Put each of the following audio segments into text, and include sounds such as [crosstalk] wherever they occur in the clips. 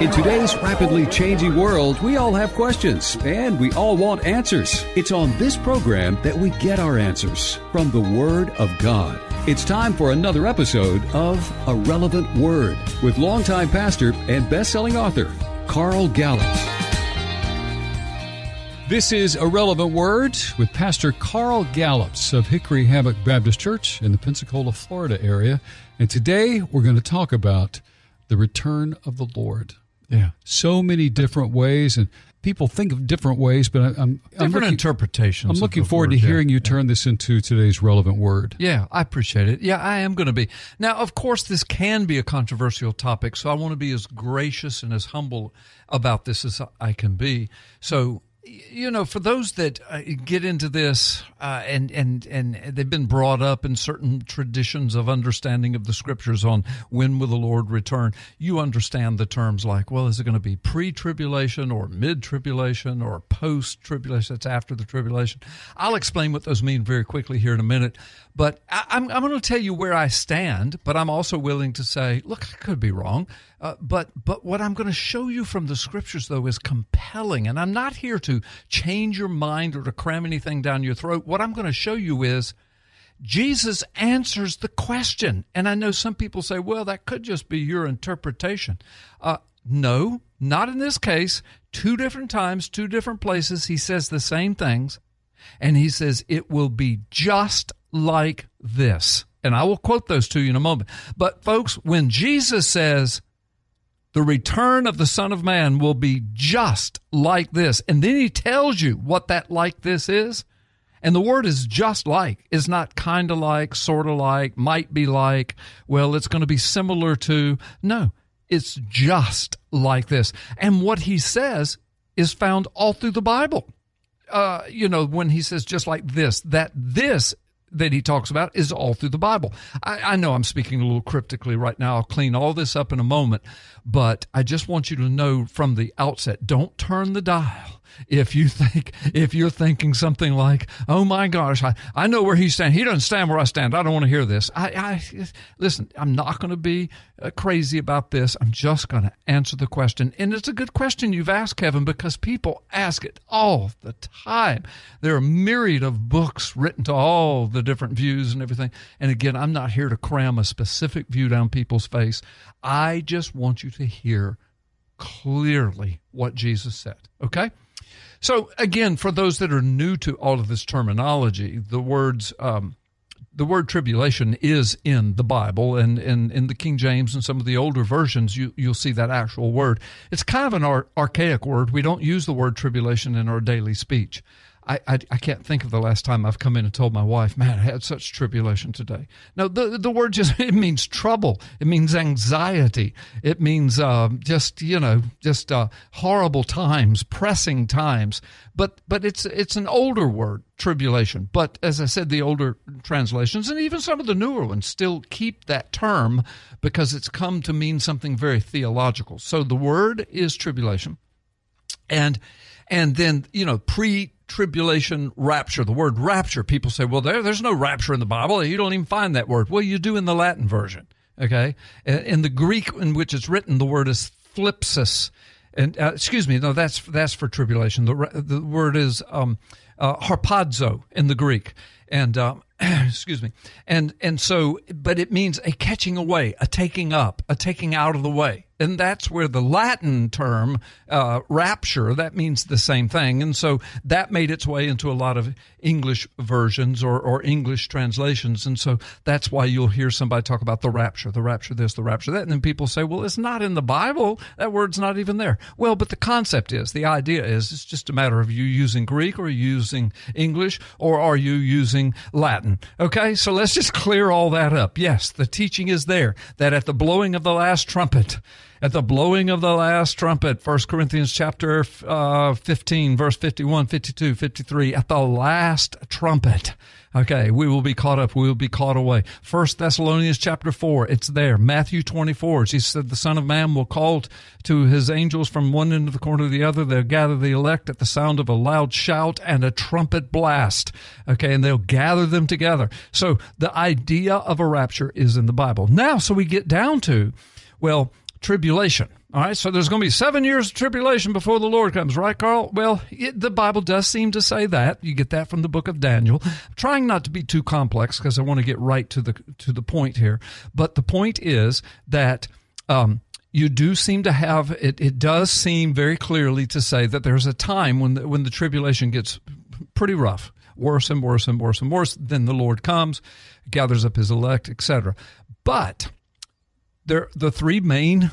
In today's rapidly changing world, we all have questions and we all want answers. It's on this program that we get our answers from the Word of God. It's time for another episode of A Relevant Word with longtime pastor and best-selling author Carl Gallups. This is A Relevant Word with Pastor Carl Gallups of Hickory Hammock Baptist Church in the Pensacola, Florida area. And today we're going to talk about the return of the Lord. Yeah. So many different ways, and people think of different ways, but I'm, I'm different looking, interpretations. I'm looking forward word, to hearing yeah. you turn this into today's relevant word. Yeah, I appreciate it. Yeah, I am going to be. Now, of course, this can be a controversial topic, so I want to be as gracious and as humble about this as I can be. So, you know, for those that uh, get into this uh, and and and they've been brought up in certain traditions of understanding of the scriptures on when will the Lord return, you understand the terms like, well, is it going to be pre-tribulation or mid-tribulation or post-tribulation? That's after the tribulation. I'll explain what those mean very quickly here in a minute, but I, I'm I'm going to tell you where I stand, but I'm also willing to say, look, I could be wrong. Uh, but but what I'm going to show you from the scriptures though is compelling, and I'm not here to change your mind or to cram anything down your throat. What I'm going to show you is Jesus answers the question, and I know some people say, well, that could just be your interpretation. Uh, no, not in this case. Two different times, two different places, he says the same things, and he says it will be just like this. And I will quote those to you in a moment. But folks, when Jesus says the return of the Son of Man will be just like this. And then he tells you what that like this is. And the word is just like. It's not kind of like, sort of like, might be like. Well, it's going to be similar to. No, it's just like this. And what he says is found all through the Bible. Uh, you know, when he says just like this, that this that he talks about is all through the Bible. I, I, know I'm speaking a little cryptically right now. I'll clean all this up in a moment, but I just want you to know from the outset don't turn the dial. If you think, if you're thinking something like, oh my gosh, I, I know where he's standing. He doesn't stand where I stand. I don't want to hear this. I, I listen, I'm not going to be uh, crazy about this. I'm just going to answer the question. And it's a good question you've asked, Kevin, because people ask it all the time. There are a myriad of books written to all the different views and everything. And again, I'm not here to cram a specific view down people's face. I just want you to hear clearly what Jesus said. Okay? So again, for those that are new to all of this terminology, the words um, the word tribulation is in the Bible and in, in the King James and some of the older versions, you, you'll see that actual word. It's kind of an ar- archaic word. We don't use the word tribulation in our daily speech. I, I, I, can't think of the last time I've come in and told my wife, man, I had such tribulation today. No, the, the word just, [laughs] it means trouble. It means anxiety. It means uh, just, you know, just uh, horrible times, pressing times. But, but it's, it's an older word, tribulation. But as I said, the older translations and even some of the newer ones still keep that term because it's come to mean something very theological. So the word is tribulation. And, and then, you know, pre tribulation rapture. The word rapture, people say, well, there, there's no rapture in the Bible. You don't even find that word. Well, you do in the Latin version. Okay. In the Greek in which it's written, the word is thlipsis. And uh, excuse me, no, that's that's for tribulation. The the word is um, uh, harpazo in the Greek, and um, [clears throat] excuse me, and and so, but it means a catching away, a taking up, a taking out of the way and that's where the Latin term uh, rapture that means the same thing, and so that made its way into a lot of English versions or, or English translations, and so that's why you'll hear somebody talk about the rapture, the rapture this, the rapture that, and then people say, well, it's not in the Bible. That word's not even there. Well, but the concept is, the idea is, it's just a matter of you using Greek or using English or are you using Latin? Okay, so let's just clear all that up. Yes, the teaching is there that at the blowing of the last trumpet at the blowing of the last trumpet 1 corinthians chapter uh, 15 verse 51 52 53 at the last trumpet. Okay we will be caught up. We will be caught away. 1 thessalonians chapter 4 it's there. Matthew 24 jesus said the son of man will call to his angels from one end of the corner to the other. They'll gather the elect at the sound of a loud shout and a trumpet blast. Okay and they'll gather them together. So the idea of a rapture is in the bible. Now so we get down to well tribulation. All right, so there's going to be seven years of tribulation before the Lord comes, right, Carl? Well, it, the Bible does seem to say that. You get that from the book of Daniel. I'm trying not to be too complex because I want to get right to the to the point here. But the point is that um, you do seem to have it. It does seem very clearly to say that there's a time when the, when the tribulation gets pretty rough, worse and worse and worse and worse. Then the Lord comes, gathers up His elect, etc. But there, the three main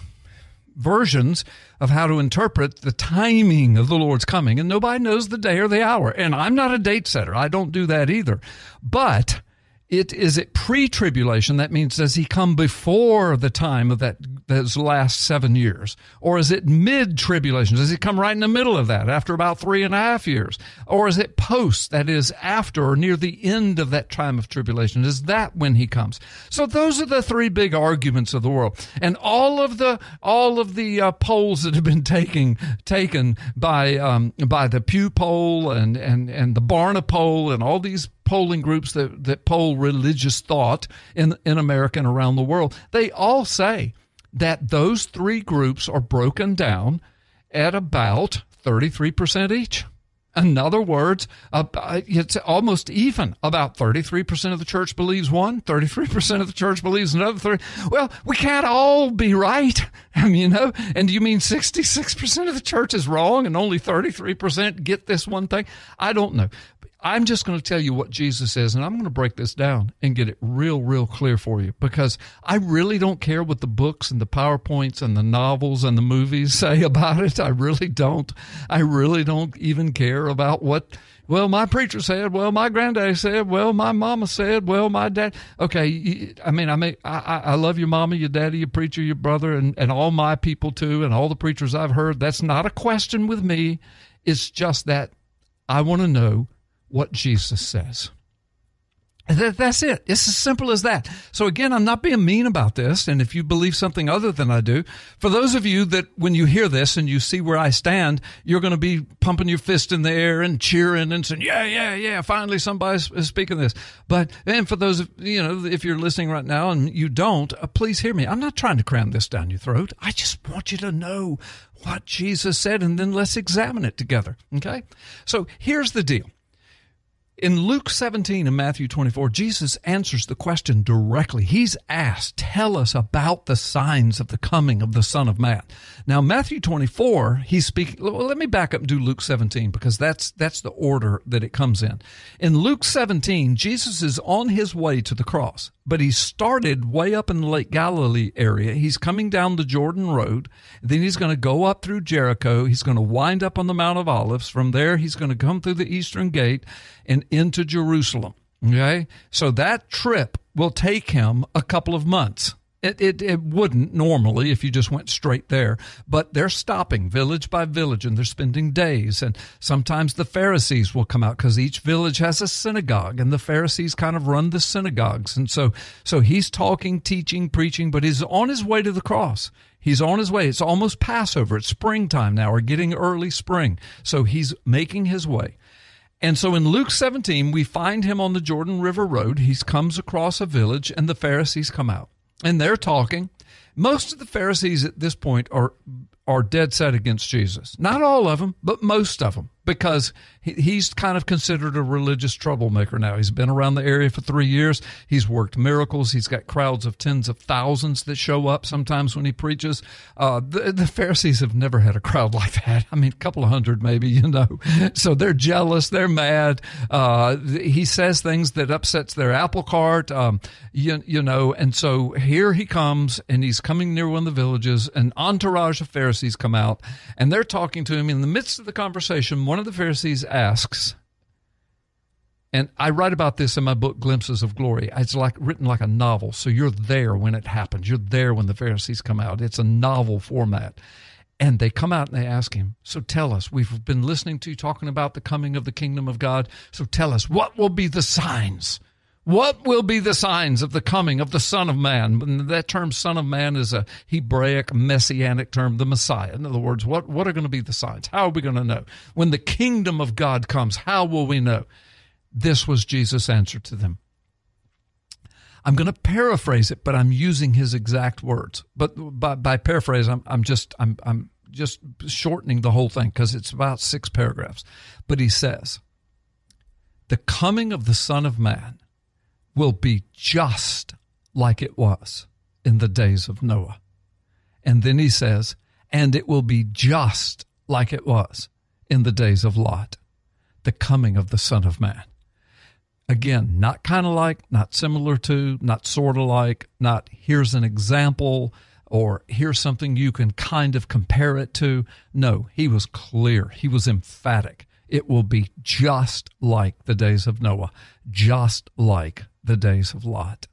versions of how to interpret the timing of the Lord's coming. And nobody knows the day or the hour. And I'm not a date setter. I don't do that either. But it is it pre-tribulation. That means does he come before the time of that those last seven years? Or is it mid-tribulation? Does he come right in the middle of that after about three and a half years? Or is it post that is after or near the end of that time of tribulation? Is that when he comes? So those are the three big arguments of the world. And all of the all of the uh, polls that have been taken taken by um, by the Pew poll and and and the Barna poll and all these polling groups that, that poll religious thought in, in America and around the world, they all say that those three groups are broken down at about 33% each. In other words, uh, it's almost even. About 33% of the church believes one, 33% of the church believes another. 30. Well, we can't all be right. [laughs] Mean, you know, and you mean 66% of the church is wrong and only 33% get this one thing? I don't know. I'm just going to tell you what Jesus says, and I'm going to break this down and get it real, real clear for you because I really don't care what the books and the PowerPoints and the novels and the movies [laughs] say about it. I really don't. I really don't even care about what, well, my preacher said, well, my granddaddy said, well, my mama said, well, my dad. Okay. I mean, I mean, I, I love your mama, your daddy, your preacher, your brother, and, and all my people too, and all the preachers I've heard. That's not a question with me. It's just that I want to know what Jesus says. That's it. It's as simple as that. So again, I'm not being mean about this. And if you believe something other than I do, for those of you that when you hear this and you see where I stand, you're going to be pumping your fist in the air and cheering and saying, yeah, yeah, yeah, finally somebody's is speaking this. But, and for those of, you know, if you're listening right now and you don't, uh, please hear me. I'm not trying to cram this down your throat. I just want you to know what Jesus said and then let's examine it together. Okay. So here's the deal. In Luke 17 and Matthew 24, Jesus answers the question directly. He's asked, Tell us about the signs of the coming of the Son of Man. Now, Matthew 24, he's speaking. Well, let me back up and do Luke 17 because that's, that's the order that it comes in. In Luke 17, Jesus is on his way to the cross, but he started way up in the Lake Galilee area. He's coming down the Jordan Road. Then he's going to go up through Jericho. He's going to wind up on the Mount of Olives. From there, he's going to come through the Eastern Gate and into Jerusalem. Okay. So that trip will take him a couple of months. It, it, it wouldn't normally if you just went straight there, but they're stopping village by village and they're spending days. And sometimes the Pharisees will come out because each village has a synagogue and the Pharisees kind of run the synagogues. And so, so he's talking, teaching, preaching, but he's on his way to the cross. He's on his way. It's almost Passover. It's springtime now. We're getting early spring. So he's making his way. And so in Luke 17, we find him on the Jordan River Road. He comes across a village, and the Pharisees come out. And they're talking. Most of the Pharisees at this point are are dead set against Jesus. Not all of them, but most of them because he's kind of considered a religious troublemaker now. He's been around the area for three years. He's worked miracles. He's got crowds of tens of thousands that show up sometimes when he preaches. Uh, the, the, Pharisees have never had a crowd like that. I mean, a couple of hundred maybe, you know. [laughs] So they're jealous. They're mad. Uh, he says things that upsets their apple cart, um, you, you know. And so here he comes and he's coming near one of the villages. An entourage of Pharisees come out and they're talking to him in the midst of the conversation. One one of the Pharisees asks, and I write about this in my book, Glimpses of Glory. It's like written like a novel. So you're there when it happens. You're there when the Pharisees come out. It's a novel format. And they come out and they ask him, So tell us, we've been listening to you talking about the coming of the kingdom of God. So tell us, what will be the signs what will be the signs of the coming of the Son of Man? that term, Son of Man, is a Hebraic messianic term, the Messiah. In other words, what, what are going to be the signs? How are we going to know? When the kingdom of God comes, how will we know? This was Jesus' answer to them. I'm going to paraphrase it, but I'm using his exact words. But by, by paraphrase, I'm, I'm just I'm I'm just shortening the whole thing because it's about six paragraphs. But he says, "The coming of the Son of Man will be just like it was in the days of Noah." And then he says, "And it will be just like it was in the days of Lot, the coming of the Son of Man." Again, not kind of like, not similar to, not sort of like, not here's an example or here's something you can kind of compare it to. No, he was clear. He was emphatic. It will be just like the days of Noah, just like the days of Lot.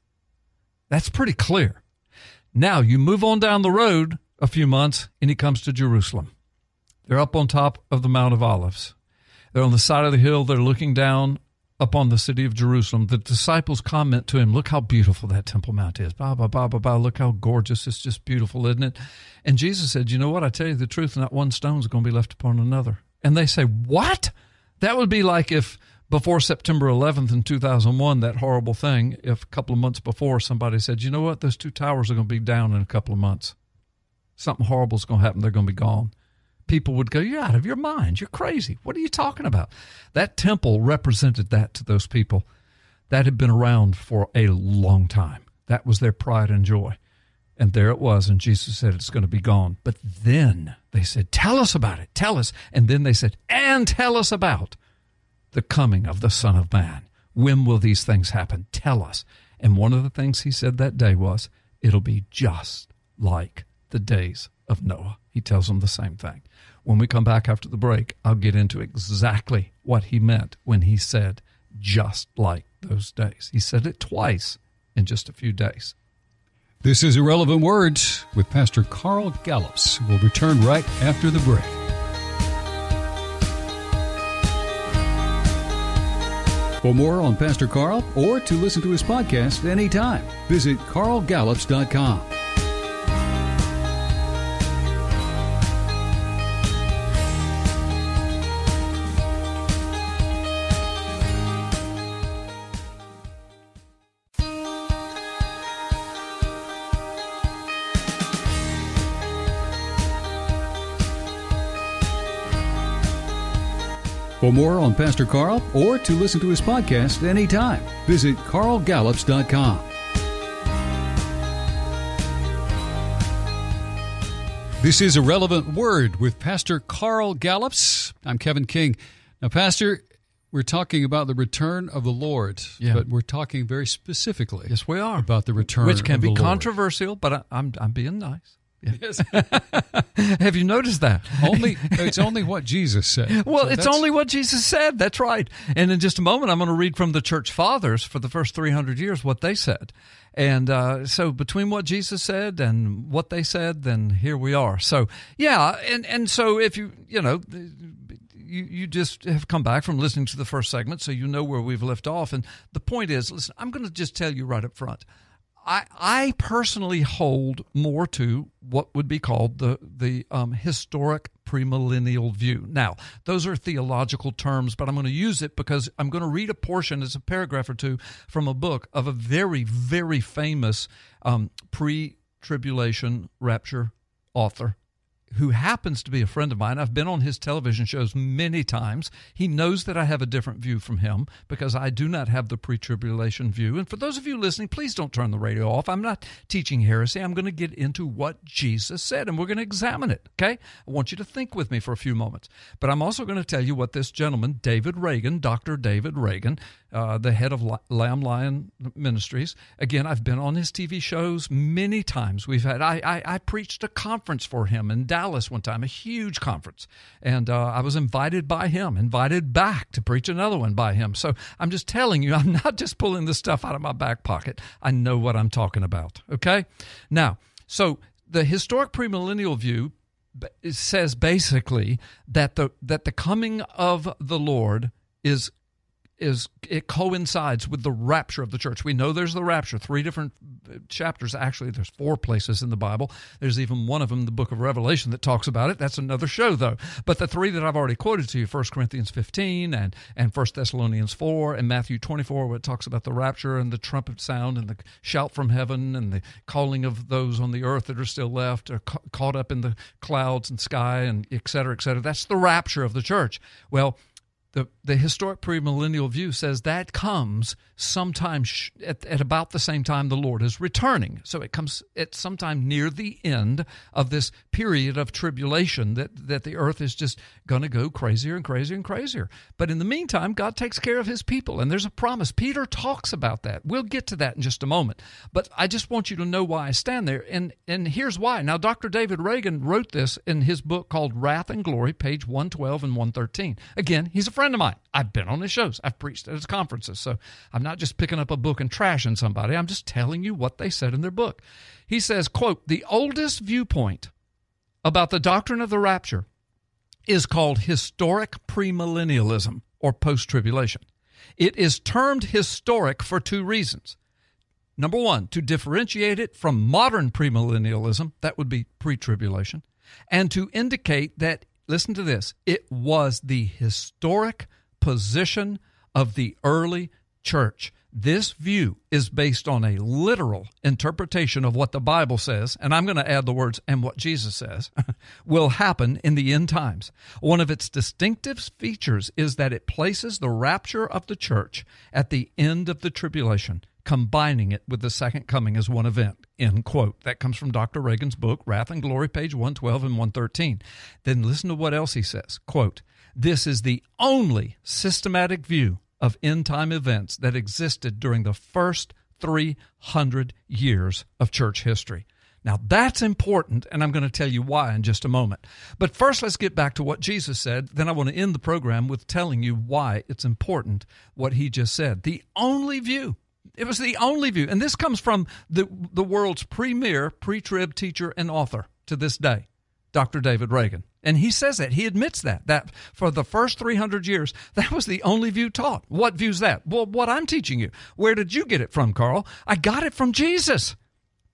That's pretty clear. Now you move on down the road a few months and he comes to Jerusalem. They're up on top of the Mount of Olives. They're on the side of the hill. They're looking down upon the city of Jerusalem, the disciples comment to him, Look how beautiful that Temple Mount is. Ba, ba, ba, ba, ba. Look how gorgeous. It's just beautiful, isn't it? And Jesus said, You know what? I tell you the truth, not one stone is going to be left upon another. And they say, What? That would be like if before September 11th in 2001, that horrible thing, if a couple of months before somebody said, You know what? Those two towers are going to be down in a couple of months. Something horrible is going to happen. They're going to be gone people would go, You're out of your mind. You're crazy. What are you talking about? That temple represented that to those people. That had been around for a long time. That was their pride and joy. And there it was. And Jesus said, It's going to be gone. But then they said, Tell us about it. Tell us. And then they said, And tell us about the coming of the Son of Man. When will these things happen? Tell us. And one of the things he said that day was, It'll be just like the days of Noah. He tells them the same thing. When we come back after the break, I'll get into exactly what he meant when he said, just like those days. He said it twice in just a few days. This is A Relevant Words with Pastor Carl Gallups. We'll return right after the break. For more on Pastor Carl or to listen to his podcast anytime, visit carlgallups.com. For more on Pastor Carl or to listen to his podcast anytime, visit carlgallups.com. This is a relevant word with Pastor Carl Gallups. I'm Kevin King. Now, Pastor, we're talking about the return of the Lord, yeah. but we're talking very specifically. Yes, we are about the return, which can be controversial. Lord. But I, I'm I'm being nice. [laughs] Yes. [laughs] Have you noticed that? Only it's only what Jesus said. [laughs] Well, so it's only what Jesus said. That's right. And in just a moment, I'm going to read from the church fathers for the first 300 years what they said. And uh, so between what Jesus said and what they said, then here we are. So yeah, and and so if you you know. You, you just have come back from listening to the first segment, so you know where we've left off. And the point is, listen, I'm going to just tell you right up front. I, I personally hold more to what would be called the the um, historic premillennial view. Now, those are theological terms, but I'm going to use it because I'm going to read a portion, it's a paragraph or two from a book of a very, very famous um, pre tribulation rapture author who happens to be a friend of mine. I've been on his television shows many times. He knows that I have a different view from him because I do not have the pre tribulation view. And for those of you listening, please don't turn the radio off. I'm not teaching heresy. I'm going to get into what Jesus said and we're going to examine it. Okay? I want you to think with me for a few moments. But I'm also going to tell you what this gentleman, David Reagan, Dr. David Reagan, uh, the head of Lamb Lion Ministries. Again, I've been on his TV shows many times. We've had I, I, I preached a conference for him in Dallas one time, a huge conference, and uh, I was invited by him, invited back to preach another one by him. So I'm just telling you, [laughs] I'm not just pulling this stuff out of my back pocket. I know what I'm talking about. Okay, now so the historic premillennial view says basically that the that the coming of the Lord is is it coincides with the rapture of the church. We know there's the rapture. Three different uh, chapters. Actually, there's four places in the Bible. There's even one of them, the book of Revelation, that talks about it. That's another show, though. But the three that I've already quoted to you, 1 Corinthians 15 and, and 1 Thessalonians 4 and Matthew 24, where it talks about the rapture and the trumpet sound and the shout from heaven and the calling of those on the earth that are still left or ca- caught up in the clouds and sky and et cetera, et cetera. That's the rapture of the church. Well, the, the historic premillennial view says that comes sometime sh- at, at about the same time the Lord is returning. So it comes at sometime near the end of this period of tribulation that, that the earth is just going to go crazier and crazier and crazier. But in the meantime, God takes care of his people, and there's a promise. Peter talks about that. We'll get to that in just a moment. But I just want you to know why I stand there. And, and here's why. Now, Dr. David Reagan wrote this in his book called Wrath and Glory, page 112 and 113. Again, he's a friend of mine. I've been on his shows. I've preached at his conferences. So I'm not just picking up a book and trashing somebody. I'm just telling you what they said in their book. He says, quote, the oldest viewpoint about the doctrine of the rapture is called historic premillennialism or post-tribulation. It is termed historic for two reasons. Number one, to differentiate it from modern premillennialism, that would be pre tribulation, and to indicate that listen to this, it was the historic position of the early church. This view is based on a literal interpretation of what the Bible says, and I'm going to add the words, and what Jesus says, [laughs] will happen in the end times. One of its distinctive features is that it places the rapture of the church at the end of the tribulation, combining it with the second coming as one event. End quote. That comes from Dr. Reagan's book, Wrath and Glory, page 112 and 113. Then listen to what else he says. Quote, This is the only systematic view of end time events that existed during the first 300 years of church history. Now that's important, and I'm going to tell you why in just a moment. But first, let's get back to what Jesus said. Then I want to end the program with telling you why it's important what he just said. The only view it was the only view. And this comes from the, the world's premier pre trib teacher and author to this day, Dr. David Reagan. And he says that. He admits that. That for the first 300 years, [laughs] that was the only view taught. What view's that? Well, what I'm teaching you. Where did you get it from, Carl? I got it from Jesus.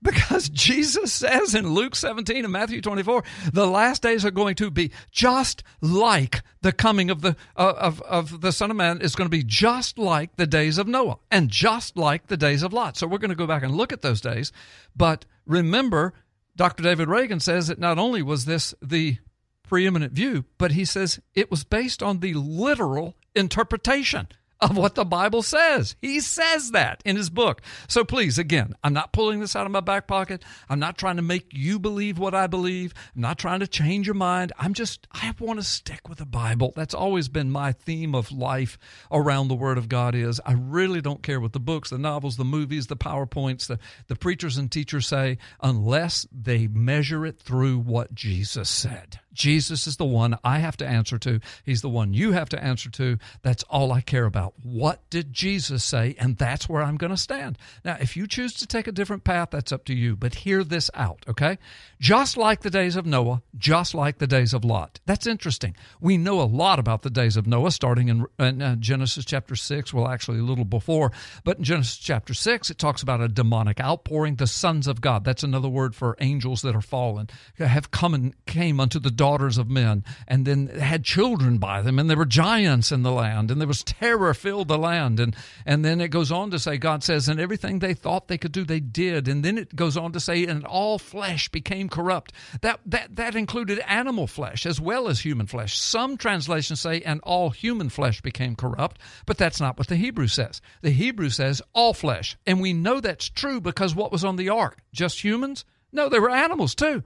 [laughs] Because Jesus says in Luke 17 and Matthew 24, the last days are going to be just like the coming of the uh, of of the Son of Man is going to be just like the days of Noah and just like the days of Lot. So we're going to go back and look at those days. But remember, Dr. David Reagan says that not only was this the preeminent view, but he says it was based on the literal interpretation of what the Bible says. He says that in his book. So please, again, I'm not pulling this out of my back pocket. I'm not trying to make you believe what I believe. I'm not trying to change your mind. I'm just, I want to stick with the Bible. That's always been my theme of life around the Word of God is I really don't care what the books, the novels, the movies, the PowerPoints, the, the preachers and teachers say, unless they measure it through what Jesus said. Jesus is the one I have to answer to. He's the one you have to answer to. That's all I care about. What did Jesus say? And that's where I'm going to stand. Now, if you choose to take a different path, that's up to you. But hear this out, okay? Just like the days of Noah, just like the days of Lot. That's interesting. We know a lot about the days of Noah, starting in, in uh, Genesis chapter 6, well, actually a little before. But in Genesis chapter 6, it talks about a demonic outpouring. The sons of God, that's another word for angels that are fallen, have come and came unto the daughters of men and then had children by them and there were giants in the land and there was terror filled the land and and then it goes on to say God says and everything they thought they could do they did. And then it goes on to say and all flesh became corrupt. That that that included animal flesh as well as human flesh. Some translations say and all human flesh became corrupt but that's not what the Hebrew says. The Hebrew says all flesh. And we know that's true because what was on the ark? Just humans? No, there were animals too.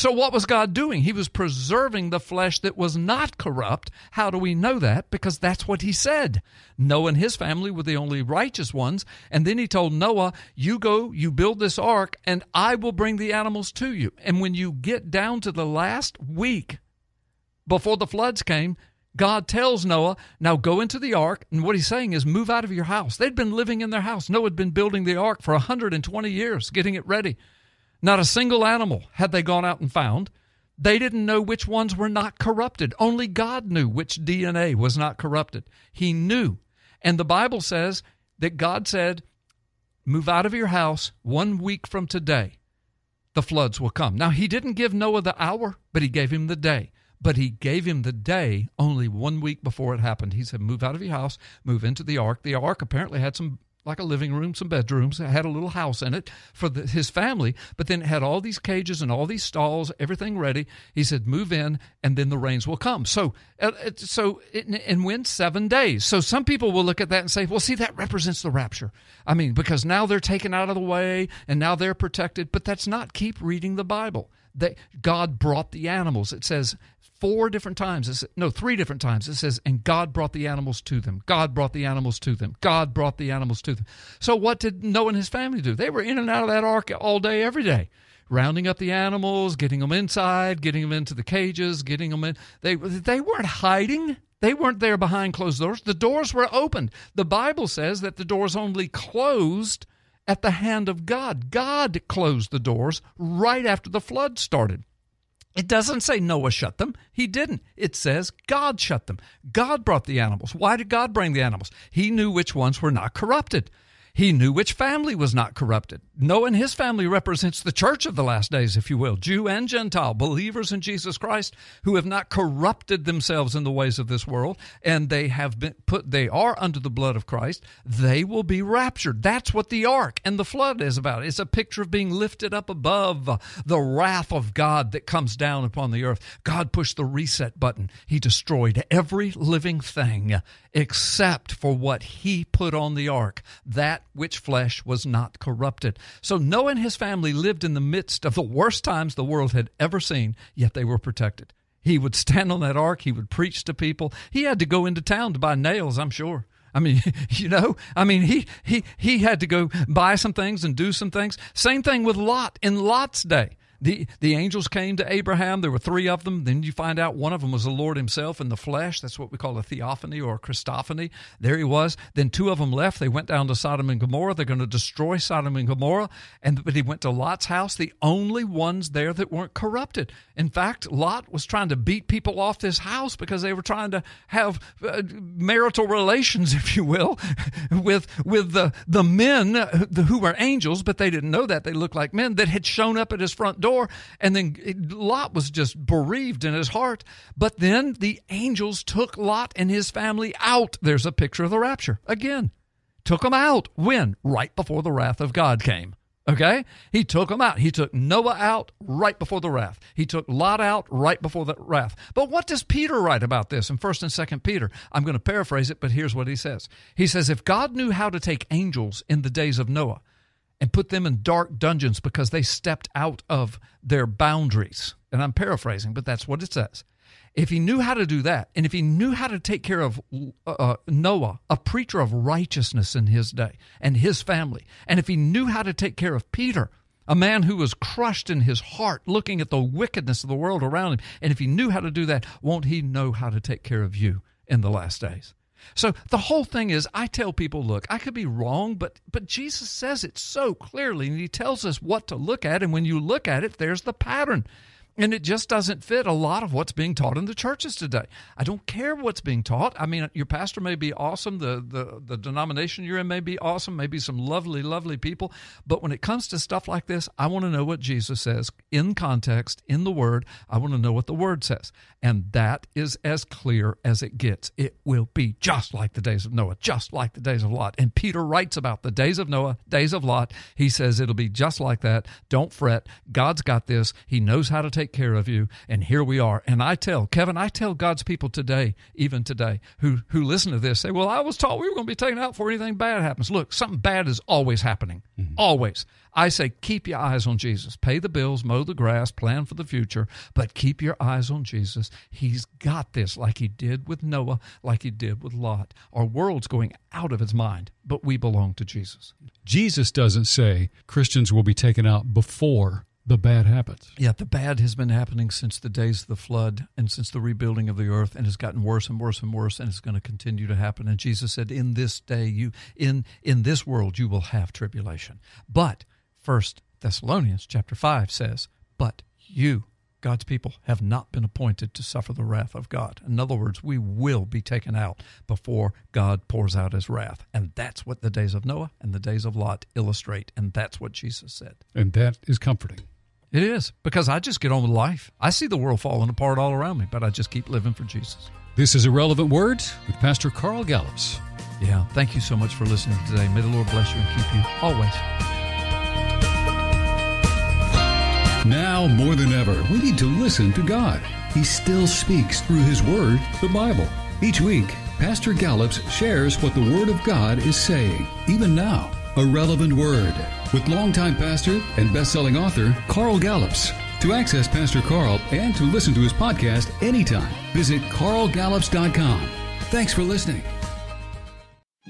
So, what was God doing? He was preserving the flesh that was not corrupt. How do we know that? Because that's what he said. Noah and his family were the only righteous ones. And then he told Noah, You go, you build this ark, and I will bring the animals to you. And when you get down to the last week before the floods came, God tells Noah, now go into the ark. And what he's saying is, move out of your house. They'd been living in their house. Noah had been building the ark for 120 years, getting it ready. Not a single animal had they gone out and found. They didn't know which ones were not corrupted. Only God knew which DNA was not corrupted. He knew. And the Bible says that God said, Move out of your house one week from today, the floods will come. Now, He didn't give Noah the hour, but He gave him the day. But He gave him the day only one week before it happened. He said, Move out of your house, move into the ark. The ark apparently had some like a living room, some bedrooms. It had a little house in it for the, his family, but then it had all these cages and all these stalls, everything ready. He said, "Move in, and then the rains will come." So, uh, so it, and went seven days. So some people will look at that and say, "Well, see, that represents the rapture." I mean, because now they're taken out of the way and now they're protected. But that's not. Keep reading the Bible. That God brought the animals. It says four different times. No, three different times. It says, and God brought the animals to them. God brought the animals to them. God brought the animals to them. So what did Noah and his family do? They were in and out of that ark all day, every day, rounding up the animals, getting them inside, getting them into the cages, getting them in. They they weren't hiding. They weren't there behind closed doors. The doors were opened. The Bible says that the doors only closed at the hand of God. God closed the doors right after the flood started. It doesn't say Noah shut them. He didn't. It says God shut them. God brought the animals. Why did God bring the animals? He knew which ones were not corrupted. He knew which family was not corrupted. And his family represents the church of the last days, if you will, Jew and Gentile, believers in Jesus Christ who have not corrupted themselves in the ways of this world, and they have been put they are under the blood of Christ. They will be raptured. That's what the ark and the flood is about. It's a picture of being lifted up above the wrath of God that comes down upon the earth. God pushed the reset button. He destroyed every living thing except for what he put on the ark. That which flesh was not corrupted. So Noah and his family lived in the midst of the worst times the world had ever seen, yet they were protected. He would stand on that ark, he would preach to people. He had to go into town to buy nails, I'm sure. I mean, [laughs] you know, I mean, he he he had to go buy some things and do some things. Same thing with Lot in Lot's day. The, the angels came to Abraham. There were three of them. Then you find out one of them was the Lord himself in the flesh. That's what we call a theophany or a Christophany. There he was. Then two of them left. They went down to Sodom and Gomorrah. They're going to destroy Sodom and Gomorrah. And but he went to Lot's house, the only ones there that weren't corrupted. In fact, Lot was trying to beat people off this house because they were trying to have uh, marital relations, [laughs] if you will, with with the the men who were angels, but they didn't know that they looked like men that had shown up at his front door door. And then Lot was just bereaved in his heart. But then the angels took Lot and his family out. There's a picture of the rapture again. Took them out. When? Right before the wrath of God came. Okay? He took them out. He took Noah out right before the wrath. He took Lot out right before the wrath. But what does Peter write about this in 1st and 2nd Peter? I'm going to paraphrase it, but here's what he says. He says, If God knew how to take angels in the days of Noah, and put them in dark dungeons because they stepped out of their boundaries. And I'm paraphrasing, but that's what it says. If he knew how to do that, and if he knew how to take care of uh, uh, Noah, a preacher of righteousness in his day, and his family, and if he knew how to take care of Peter, a man who was crushed in his heart, looking at the wickedness of the world around him, and if he knew how to do that, won't he know how to take care of you in the last days? So the whole thing is I tell people, look, I could be wrong, but but Jesus says it so clearly and he tells us what to look at and when you look at it, there's the pattern. And it just doesn't fit a lot of what's being taught in the churches today. I don't care what's being taught. I mean, your pastor may be awesome, the, the, the denomination you're in may be awesome, maybe some lovely, lovely people. But when it comes to stuff like this, I want to know what Jesus says in context, in the Word. I want to know what the Word says. And that is as clear as it gets. It will be just like the days of Noah, just like the days of Lot. And Peter writes about the days of Noah, days of Lot. He says it'll be just like that. Don't fret. God's got this. He knows how to take take care of you. And here we are. And I tell, Kevin, I tell God's people today, even today, who, who listen to this, say, well, I was taught we were going to be taken out before anything bad happens. Look, something bad is always happening. Mm-hmm. Always. I say, keep your eyes on Jesus. Pay the bills, mow the grass, plan for the future, but keep your eyes on Jesus. He's got this like he did with Noah, like he did with Lot. Our world's going out of its mind, but we belong to Jesus. Jesus doesn't say Christians will be taken out before the bad habits. Yeah, the bad has been happening since the days of the flood and since the rebuilding of the earth and has gotten worse and worse and worse and it's going to continue to happen. And Jesus said, In this day you in in this world you will have tribulation. But first Thessalonians chapter five says, But you God's people have not been appointed to suffer the wrath of God. In other words, we will be taken out before God pours out his wrath. And that's what the days of Noah and the days of Lot illustrate. And that's what Jesus said. And that is comforting. It is, because I just get on with life. I see the world falling apart all around me, but I just keep living for Jesus. This is A Relevant Word with Pastor Carl Gallups. Yeah, thank you so much for listening today. May the Lord bless you and keep you always. Now more than ever, we need to listen to God. He still speaks through His Word, the Bible. Each week, Pastor Gallups shares what the Word of God is saying, even now. A relevant word with longtime pastor and best-selling author Carl Gallups. To access Pastor Carl and to listen to his podcast anytime, visit carlgallups.com. Thanks for listening.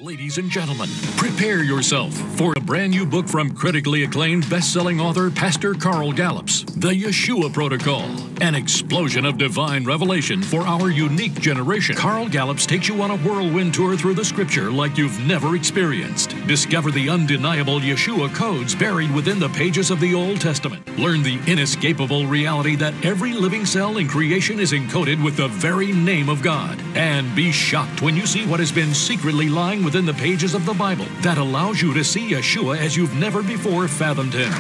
Ladies and gentlemen, prepare yourself for a brand new book from critically acclaimed best-selling author Pastor Carl Gallups, The Yeshua Protocol, an explosion of divine revelation for our unique generation. Carl Gallups takes you on a whirlwind tour through the scripture like you've never experienced. Discover the undeniable Yeshua codes buried within the pages of the Old Testament. Learn the inescapable reality that every living cell in creation is encoded with the very name of God. And be shocked when you see what has been secretly lying within the pages of the Bible that allows you to see Yeshua as you've never before fathomed him.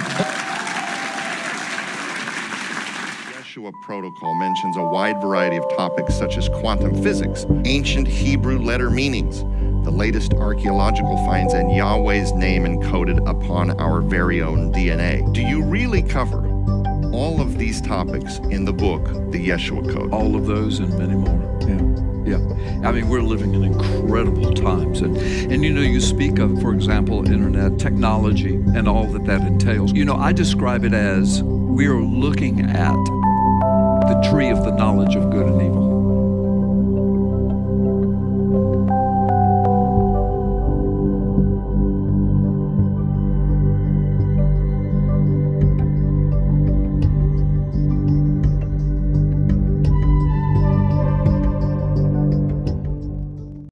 Yeshua Protocol mentions a wide variety of topics such as quantum physics, ancient Hebrew letter meanings, the latest archaeological finds, and Yahweh's name encoded upon our very own DNA. Do you really cover all of these topics in the book, The Yeshua Code? All of those and many more. Yeah. Yeah. I mean, we're living in incredible times. And, and you know, you speak of, for example, internet technology and all that that entails. You know, I describe it as we are looking at the tree of the knowledge of good and evil.